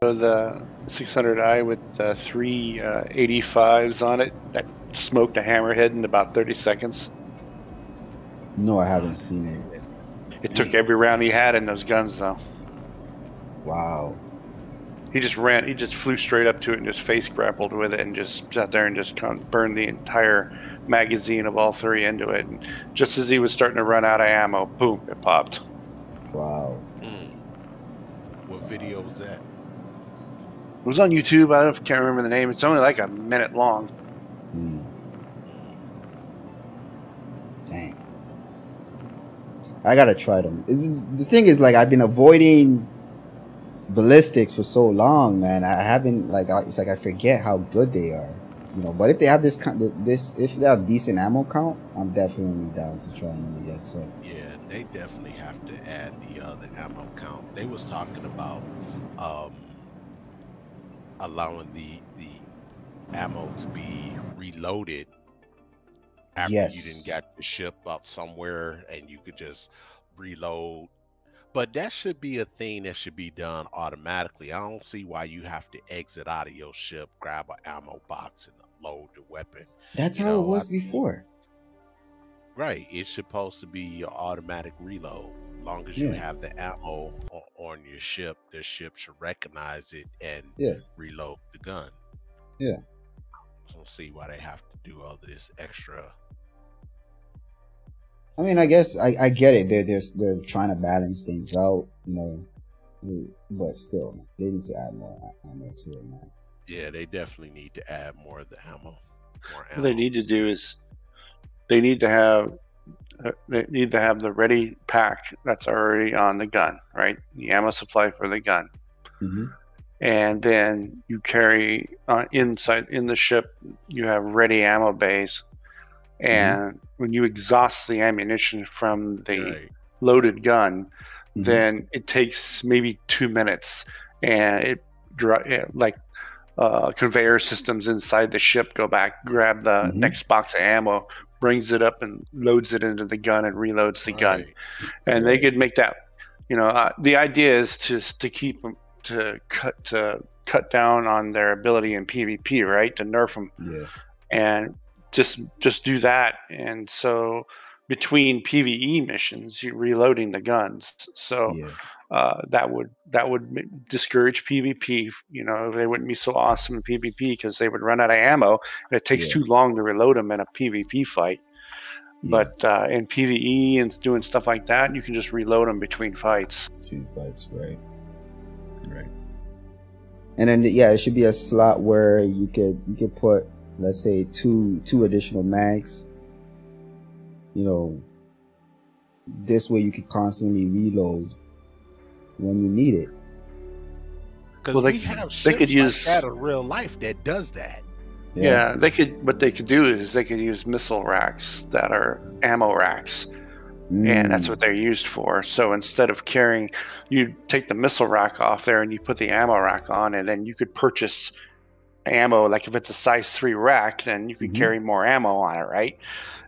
So the 600i with uh, three uh, 85s on it that smoked a hammerhead in about 30 seconds. No, I haven't seen it. It took every round he had in those guns, though. Wow. He just ran. He just flew straight up to it and just face grappled with it and just sat there and just kind of burned the entire magazine of all three into it. And just as he was starting to run out of ammo, boom! It popped. Wow. Mm. What video was that? It was on YouTube. I don't, can't remember the name. It's only like a minute long. Mm. Dang. I gotta try them. The thing is, like, I've been avoiding ballistics for so long, man. I haven't like. I- It's like I forget how good they are, you know. But if they have this kind, this if they have decent ammo count, I'm definitely down to try them again. So Yeah, they definitely have to add the uh, the ammo count. They was talking about um, allowing the the ammo to be reloaded after you didn't get the ship up somewhere, and you could just reload. But that should be a thing that should be done automatically. I don't see why you have to exit out of your ship, grab an ammo box, and load the weapon. that's You how know, it was I- before. Right. It's supposed to be your automatic reload. Long as you have the ammo on, on your ship, the ship should recognize it and Yeah. reload the gun. Yeah. I don't see why they have to do all of this extra. I mean, I guess I, I get it. They're, they're they're trying to balance things out, you know. But still, they need to add more ammo to it, man. Yeah, they definitely need to add more of the ammo. More What they need to do is they need to have they need to have the ready pack that's already on the gun, right? The ammo supply for the gun, Mm-hmm. and then you carry uh, inside in the ship. You have ready ammo bays, and when you exhaust the ammunition from the Right. loaded gun, Mhm. then it takes maybe two minutes, and it dri- yeah, like uh, conveyor systems inside the ship go back, grab the Mhm. next box of ammo, brings it up, and loads it into the gun and reloads the gun. Right. And they could make that. You know, uh, the idea is to to keep 'em- to cut to cut down on their ability in PvP, right? To nerf them Yeah. and just just do that and so between pve missions you're reloading the guns so Yeah. Uh, that would that would discourage pvp you know they wouldn't be so awesome in pvp because they would run out of ammo and it takes Yeah. too long to reload them in a pvp fight yeah. but uh, in pve and doing stuff like that you can just reload them between fights two fights, right? Right. And then yeah, it should be a slot where you could you could put let's say two two additional mags. You know, this way you could constantly reload when you need it. Because Well, they we could- have they could use- like that in real life that does that. yeah. they could what they could do is they could use missile racks that are ammo racks and that's Mm, what they're used for. So instead of carrying, you take the missile rack off there and you put the ammo rack on, and then you could purchase ammo. Like if it's a size three rack, then you could Mhm. carry more ammo on it, right?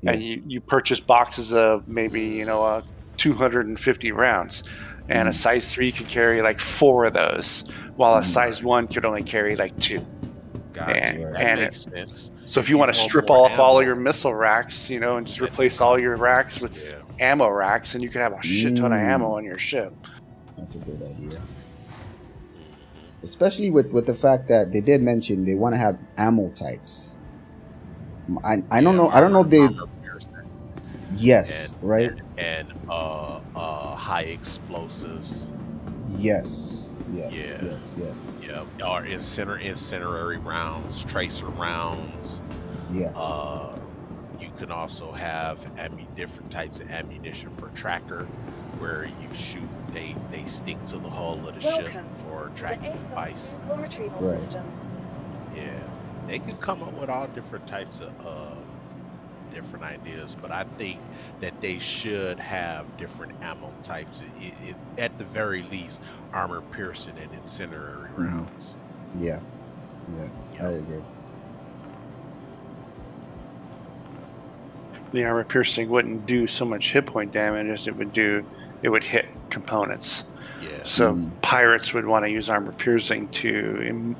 And you, you purchase boxes of maybe you know uh, 250 rounds, and a Mhm. size three could carry like four of those, while a Mhm. size one could only carry like two. Got And- you. That and makes sense. So if you want to strip more off all ammo. your missile racks, you know, and just replace all your racks with Yeah. ammo racks, and you could have a shit ton of Mm. ammo on your ship. that's a good idea. Especially with with the fact that they did mention they want to have ammo types. I I don't Yeah, know I don't know if they armor piercing yes and- right And uh, uh, high explosives. yes yes Yeah. yes yes Yeah, or inciner incendiary rounds, tracer rounds. yeah Uh, you can also have ammu- different types of ammunition for tracker, where you shoot they they stick to the hull of the ship for to the tracking ASOP device. retrieval Right. system. Yeah, they can come up with all different types of uh, different ideas, but I think that they should have different ammo types. It, it, at the very least, armor piercing and incendiary Mhm. rounds. yeah yeah I agree the armor piercing wouldn't do so much hit point damage as it would do. It would hit components. Yeah. So Mm. pirates would want to use armor piercing to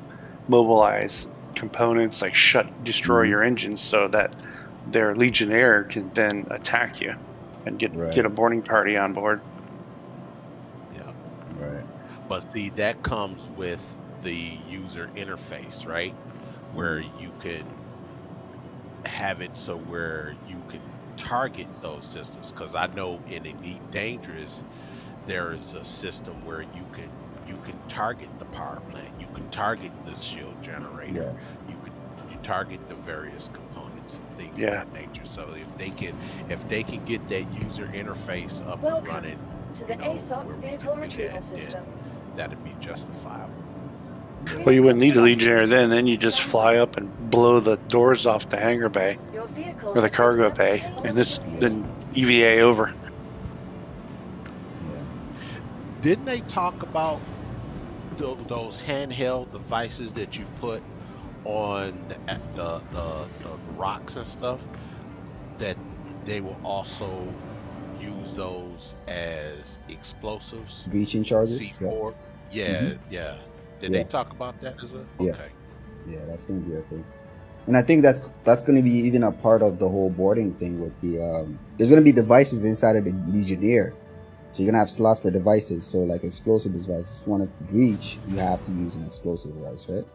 immobilize components, like shut, destroy Mhm. your engines, so that their legionnaire can then attack you and get Right. get a boarding party on board. Yeah. Right. But see, that comes with the user interface, right? Where you could have it so where you can target those systems. Because I know in Elite Dangerous, there is a system where you can you can target the power plant, you can target the shield generator, Yeah. you can you target the various components and things Yeah. of that nature. So if they can if they can get that user interface up and Welcome running, to the you know, ASOP vehicle retrieval that, system. that'd be justifiable. Well, you wouldn't need a legionnaire then. Then you just fly up and blow the doors off the hangar bay or the cargo bay, and this then EVA over. Yeah. Didn't they talk about tho- those handheld devices that you put on the, the, the, the rocks and stuff? That they will also use those as explosives. Breaching charges. Yeah. C4. Yeah, Mhm. yeah. Did Yeah. they talk about that as well? Yeah. Yeah, that's gonna be a thing. And I think that's that's gonna be even a part of the whole boarding thing with the um there's gonna be devices inside of the Legionnaire. So you're gonna have slots for devices. So like explosive devices. If you want to breach, you have to use an explosive device, right?